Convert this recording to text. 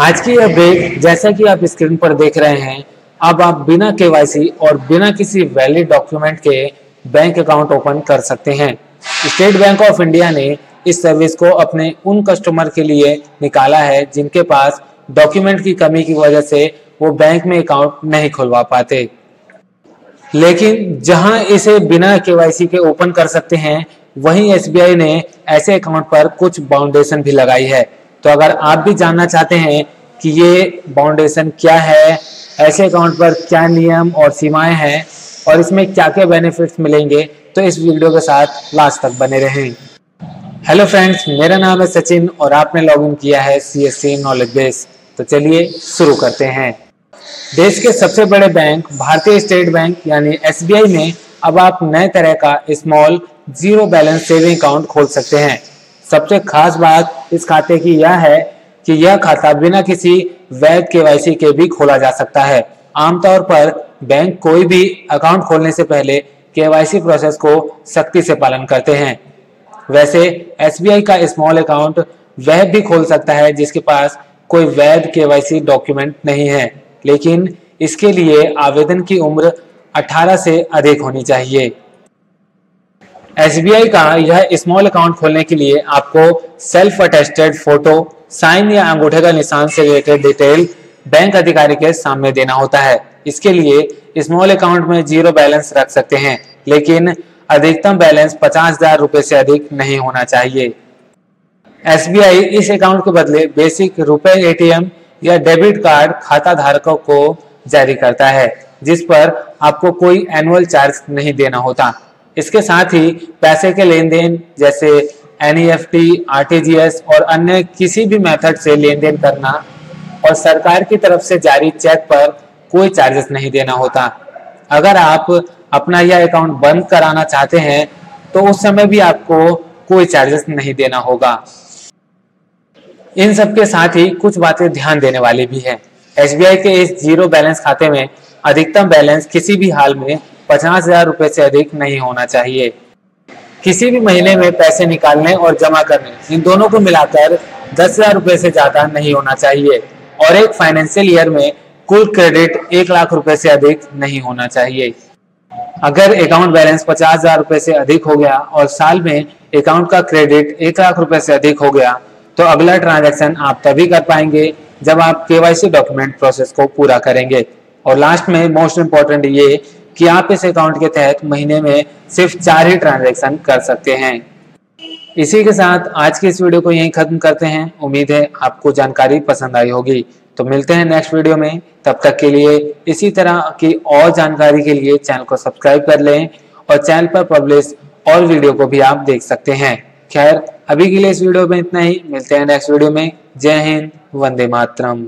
आज की अपडेट जैसा कि आप स्क्रीन पर देख रहे हैं, अब आप बिना केवाईसी और बिना किसी वैलिड डॉक्यूमेंट के बैंक अकाउंट ओपन कर सकते हैं। स्टेट बैंक ऑफ़ इंडिया ने इस सर्विस को अपने उन कस्टमर के लिए निकाला है, जिनके पास डॉक्यूमेंट की कमी की वजह से वो बैंक में अकाउंट नहीं खुलवा पाते। लेकिन जहाँ इसे बिना केवाईसी के ओपन कर सकते हैं, वहीं एसबीआई ने ऐसे अकाउंट पर कुछ बाउंडेशन भी लगाई है। तो अगर आप भी जानना चाहते हैं कि ये बाउंडेशन क्या है, ऐसे अकाउंट पर क्या नियम और सीमाएँ हैं और इसमें क्या क्या बेनिफिट्स मिलेंगे तो इस वीडियो के साथ लास्ट तक बने रहें। हेलो फ्रेंड्स मेरा नाम है सचिन और आपने लॉगिन किया है C S C knowledge base तो चलिए शुरू करते हैं। देश के सबसे बड़े बैंक भारतीय स्टेट बैंक यानी एसबीआई में अब आप नए तरह का small zero balance saving account खोल सकते हैं। सबसे खास बात इस खाते की यह है कि यह खाता बिना किसी वैध केवाईसी के भी खोला जा सकता है। आमतौर पर बैंक कोई भी अकाउंट खोलने से पहले केवाईसी प्रोसेस को सख्ती से पालन करते हैं। वैसे एसबीआई का स्मॉल अकाउंट वह भी खोल सकता है जिसके पास कोई वैध के डॉक्यूमेंट नहीं है, लेकिन इसके लिए आवेदन की उम्र 18 से अधिक होनी चाहिए। SBI का यह स्मॉल अकाउंट खोलने के लिए आपको सेल्फ अटेस्टेड फ़ोटो साइन या अंगूठे का निशान से रिलेटेड डिटेल बैंक अधिकारी के सामने देना होता है। इसके लिए स्मॉल अकाउंट में ज़ीरो बैलेंस रख सकते हैं, लेकिन अधिकतम बैलेंस पचास हज़ार रुपए से अधिक नहीं होना चाहिए। SBI इस अकाउंट के बदले बेसिक रुपए एटीएम या डेबिट कार्ड खाता धारकों को जारी करता है, जिस पर आपको कोई एनुअल चार्ज नहीं देना होता। इसके साथ ही पैसे के लेन देन जैसे एन आरटीजीएस e और अन्य किसी भी मेथड से लेन देन करना और सरकार की तरफ़ से जारी चेक पर कोई चार्जेस नहीं देना होता। अगर आप अपना यह अकाउंट बंद कराना चाहते हैं तो उस समय भी आपको कोई चार्जेस नहीं देना होगा। इन सब के साथ ही कुछ बातें ध्यान देने वाली भी है। एस के इस ज़ीरो बैलेंस खाते में अधिकतम बैलेंस किसी भी हाल में पचास हज़ार रुपए से अधिक नहीं होना चाहिए। किसी भी महीने में पैसे निकालने और जमा करने, इन दोनों को मिलाकर दस हज़ार रुपए से ज़्यादा नहीं होना चाहिए। और एक फाइनेंशियल ईयर में कुल क्रेडिट एक लाख रुपए से अधिक नहीं होना चाहिए। अगर अकाउंट बैलेंस पचास हज़ार रुपए से अधिक हो गया और साल में अकाउंट का क्रेडिट एक लाख रुपए से अधिक हो गया तो अगला ट्रांजैक्शन आप तभी कर पाएँगे जब आप केवाईसी डॉक्यूमेंट प्रोसेस को पूरा करेंगे। और लास्ट में मोस्ट इंपॉर्टेंट ये कि आप इस अकाउंट के तहत महीने में सिर्फ़ चार ही ट्रांजेक्शन कर सकते हैं। इसी के साथ आज की इस वीडियो को यहीं खत्म करते हैं। उम्मीद है आपको जानकारी पसंद आई होगी। तो मिलते हैं नेक्स्ट वीडियो में। तब तक के लिए इसी तरह की और जानकारी के लिए चैनल को सब्सक्राइब कर लें और चैनल पर पब्लिश और वीडियो को भी आप देख सकते हैं। खैर, अभी के लिए इस वीडियो में इतना ही। मिलते हैं नेक्स्ट वीडियो में। जय हिंद, वंदे मातरम।